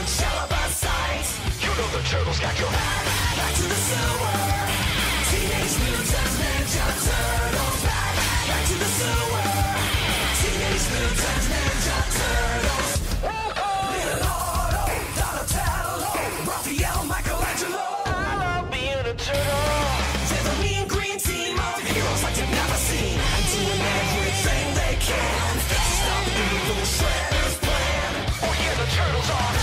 gonna be one shell of a sight. You know the turtles got your back, back to the sewer. Teenage Mutant Ninja Turtles back, back to the sewer. Teenage Mutant Ninja Turtles. Leonardo, Donatello, Raphael, Michelangelo. I love being a turtle. They're the mean green team of heroes like you've never seen, and doing everything they can to stop evil Shredder's plan. Oh yeah, the turtles are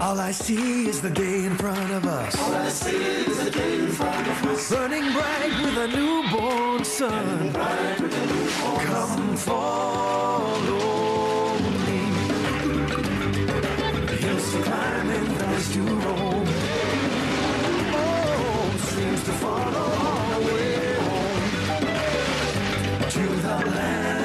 All I see is the day in front of us. All I see is the day in front of us. Burning bright with a newborn sun. Come follow me. The hills to climb and valleys to roam. Oh, seems to follow all the way home to the land.